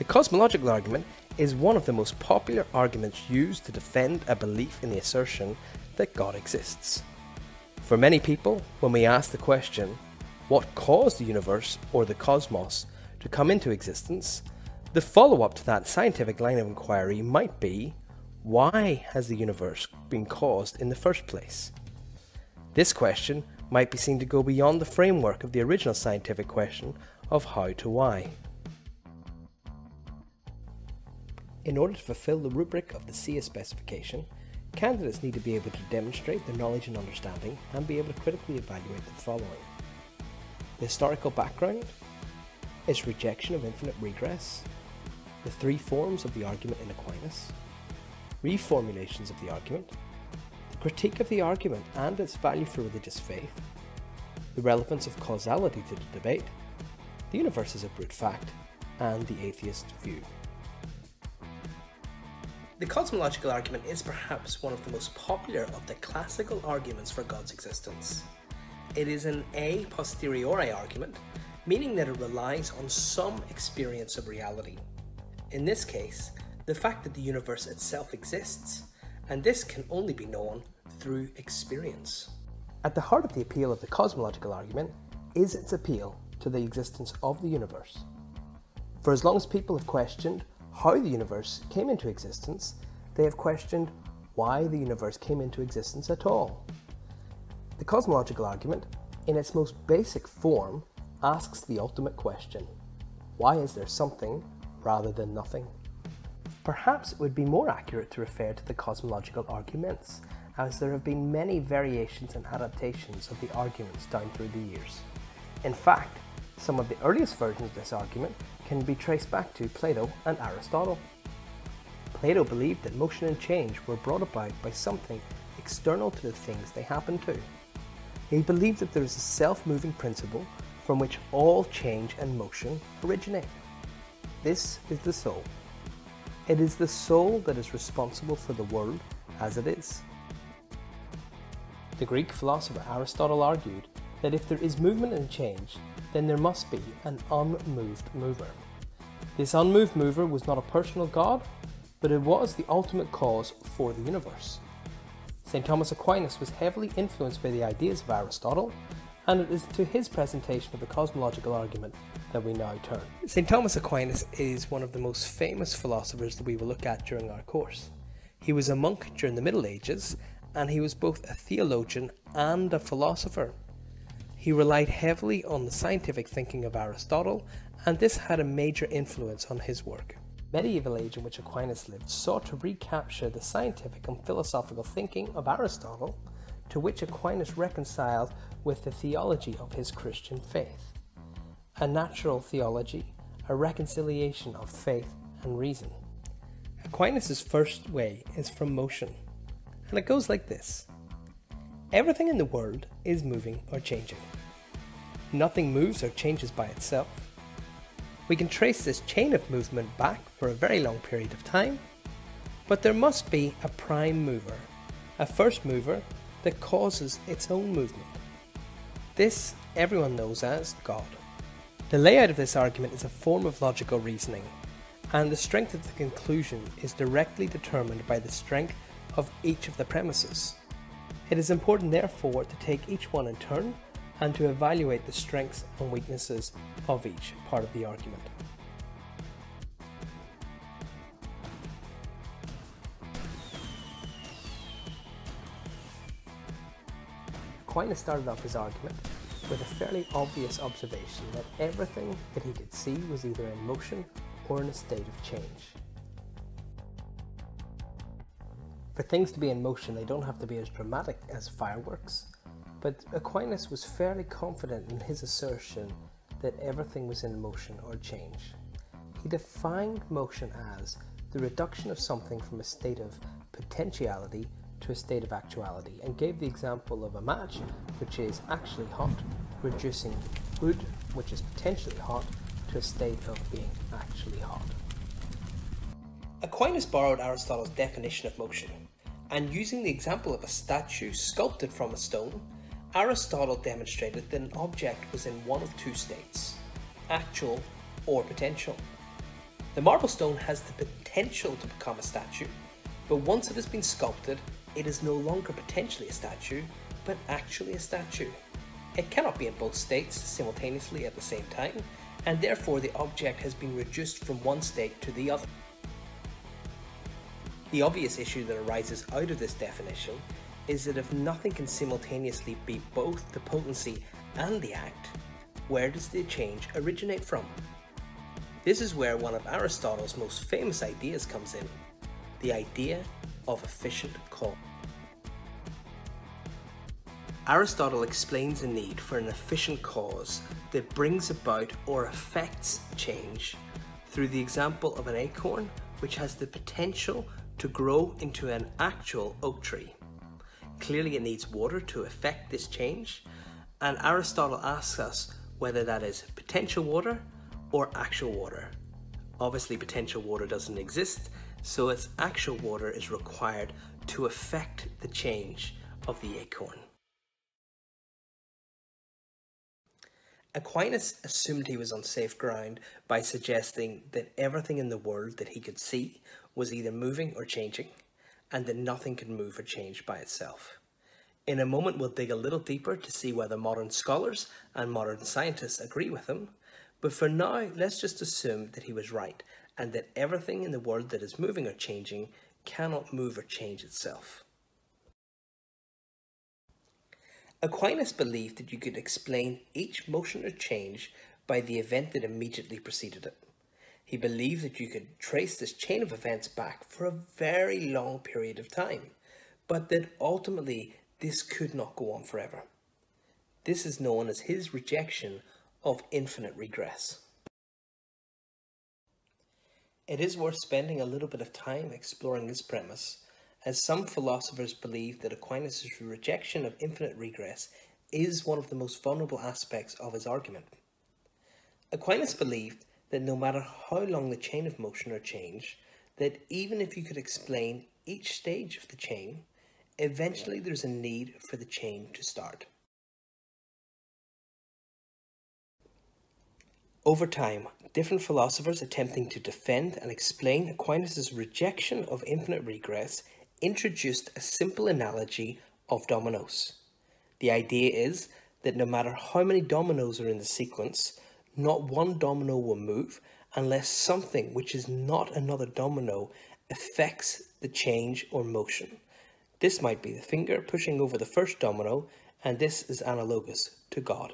The cosmological argument is one of the most popular arguments used to defend a belief in the assertion that God exists. For many people, when we ask the question, what caused the universe or the cosmos to come into existence, the follow up to that scientific line of inquiry might be, why has the universe been caused in the first place? This question might be seen to go beyond the framework of the original scientific question of how to why. In order to fulfill the rubric of the SIA specification, candidates need to be able to demonstrate their knowledge and understanding and be able to critically evaluate the following the historical background, its rejection of infinite regress, the three forms of the argument in Aquinas, reformulations of the argument, the critique of the argument and its value for religious faith, the relevance of causality to the debate, the universe as a brute fact, and the atheist view. The cosmological argument is perhaps one of the most popular of the classical arguments for God's existence. It is an a posteriori argument, meaning that it relies on some experience of reality. In this case, the fact that the universe itself exists, and this can only be known through experience. At the heart of the appeal of the cosmological argument is its appeal to the existence of the universe. For as long as people have questioned how the universe came into existence, they have questioned why the universe came into existence at all. The cosmological argument, in its most basic form, asks the ultimate question why is there something rather than nothing? Perhaps it would be more accurate to refer to the cosmological arguments, as there have been many variations and adaptations of the arguments down through the years. In fact, some of the earliest versions of this argument can be traced back to Plato and Aristotle. Plato believed that motion and change were brought about by something external to the things they happen to. He believed that there is a self moving principle from which all change and motion originate. This is the soul. It is the soul that is responsible for the world as it is. The Greek philosopher Aristotle argued that if there is movement and change, then there must be an unmoved mover. This unmoved mover was not a personal God, but it was the ultimate cause for the universe. St. Thomas Aquinas was heavily influenced by the ideas of Aristotle, and it is to his presentation of the cosmological argument that we now turn. St. Thomas Aquinas is one of the most famous philosophers that we will look at during our course. He was a monk during the Middle Ages, and he was both a theologian and a philosopher. He relied heavily on the scientific thinking of Aristotle, and this had a major influence on his work. Medieval age in which Aquinas lived sought to recapture the scientific and philosophical thinking of Aristotle, to which Aquinas reconciled with the theology of his Christian faith. A natural theology, a reconciliation of faith and reason. Aquinas' first way is from motion, and it goes like this Everything in the world is moving or changing. Nothing moves or changes by itself. We can trace this chain of movement back for a very long period of time, but there must be a prime mover, a first mover that causes its own movement. This everyone knows as God. The layout of this argument is a form of logical reasoning, and the strength of the conclusion is directly determined by the strength of each of the premises. It is important, therefore, to take each one in turn and to evaluate the strengths and weaknesses of each part of the argument. Aquinas started off his argument with a fairly obvious observation that everything that he could see was either in motion or in a state of change. For things to be in motion, they don't have to be as dramatic as fireworks, but Aquinas was fairly confident in his assertion that everything was in motion or change. He defined motion as the reduction of something from a state of potentiality to a state of actuality and gave the example of a match which is actually hot, reducing wood which is potentially hot to a state of being actually hot. Aquinas borrowed Aristotle's definition of motion, and using the example of a statue sculpted from a stone, Aristotle demonstrated that an object was in one of two states actual or potential. The marble stone has the potential to become a statue, but once it has been sculpted, it is no longer potentially a statue, but actually a statue. It cannot be in both states simultaneously at the same time, and therefore the object has been reduced from one state to the other. The obvious issue that arises out of this definition is that if nothing can simultaneously be both the potency and the act, where does the change originate from? This is where one of Aristotle's most famous ideas comes in the idea of efficient cause. Aristotle explains the need for an efficient cause that brings about or affects change through the example of an acorn which has the potential to grow into an actual oak tree. Clearly, it needs water to effect this change, and Aristotle asks us whether that is potential water or actual water. Obviously, potential water doesn't exist, so its actual water is required to affect the change of the acorn. Aquinas assumed he was on safe ground by suggesting that everything in the world that he could see was either moving or changing, and that nothing can move or change by itself. In a moment, we'll dig a little deeper to see whether modern scholars and modern scientists agree with him, but for now, let's just assume that he was right and that everything in the world that is moving or changing cannot move or change itself. Aquinas believed that you could explain each motion or change by the event that immediately preceded it. He believed that you could trace this chain of events back for a very long period of time, but that ultimately this could not go on forever. This is known as his rejection of infinite regress. It is worth spending a little bit of time exploring this premise, as some philosophers believe that Aquinas' rejection of infinite regress is one of the most vulnerable aspects of his argument. Aquinas believed that no matter how long the chain of motion or change, that even if you could explain each stage of the chain, eventually there's a need for the chain to start. Over time, different philosophers attempting to defend and explain Aquinas' rejection of infinite regress introduced a simple analogy of dominoes. The idea is that no matter how many dominoes are in the sequence, not one domino will move unless something which is not another domino affects the change or motion. This might be the finger pushing over the first domino, and this is analogous to God.